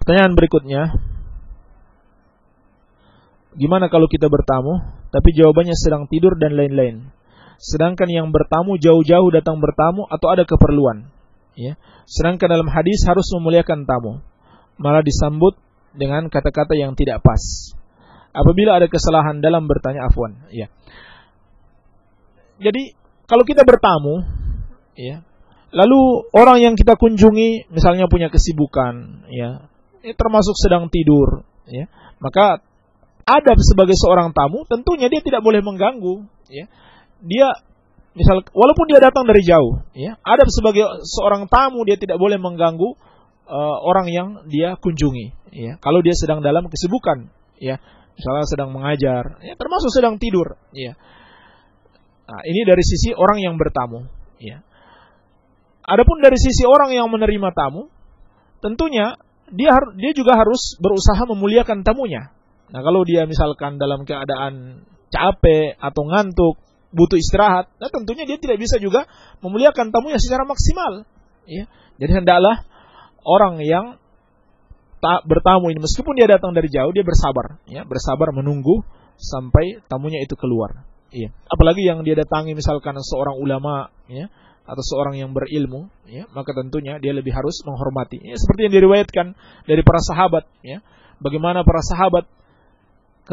Pertanyaan berikutnya. Gimana kalau kita bertamu, tapi jawabannya sedang tidur dan lain-lain? Sedangkan yang bertamu jauh-jauh datang bertamu atau ada keperluan. Ya. Sedangkan dalam hadis harus memuliakan tamu. Malah disambut dengan kata-kata yang tidak pas. Apabila ada kesalahan dalam bertanya afwan, ya. Jadi kalau kita bertamu, ya, lalu orang yang kita kunjungi misalnya punya kesibukan, ya, ya termasuk sedang tidur, ya, maka adab sebagai seorang tamu tentunya dia tidak boleh mengganggu, ya. Dia misal walaupun dia datang dari jauh, ya, adab sebagai seorang tamu dia tidak boleh mengganggu uh, orang yang dia kunjungi, ya. Kalau dia sedang dalam kesibukan, ya, misalnya sedang mengajar, ya termasuk sedang tidur, ya Nah, ini dari sisi orang yang bertamu, ya. Adapun dari sisi orang yang menerima tamu, tentunya dia dia juga harus berusaha memuliakan tamunya. Nah, kalau dia misalkan dalam keadaan capek atau ngantuk, butuh istirahat, nah tentunya dia tidak bisa juga memuliakan tamunya secara maksimal. Ya. Jadi hendaklah orang yang tak bertamu ini meskipun dia datang dari jauh dia bersabar, ya, bersabar menunggu sampai tamunya itu keluar. Iya. Apalagi yang dia datangi misalkan seorang ulama, ya, atau seorang yang berilmu, ya, maka tentunya dia lebih harus menghormati. Ya, seperti yang diriwayatkan dari para sahabat, ya, bagaimana para sahabat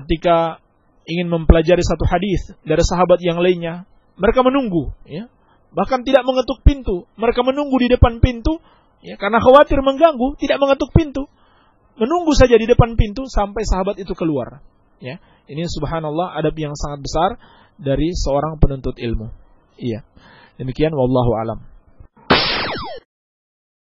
ketika ingin mempelajari satu hadis dari sahabat yang lainnya, mereka menunggu, ya, bahkan tidak mengetuk pintu, mereka menunggu di depan pintu, ya, karena khawatir mengganggu, tidak mengetuk pintu, menunggu saja di depan pintu sampai sahabat itu keluar, ya. Ini subhanallah adab yang sangat besar dari seorang penuntut ilmu. Iya. Demikian wallahu alam.